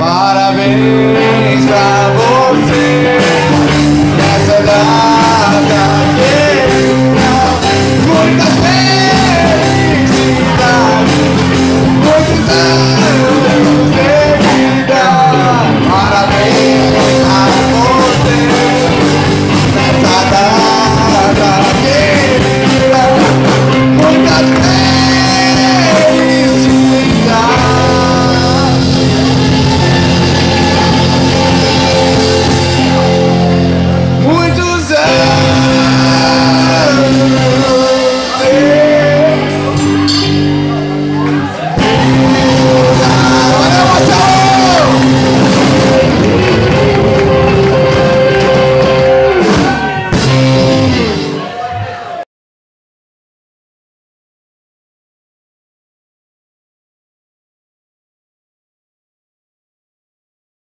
Parabéns pra você nessa data querida. Muitas felicidades, muitos anos.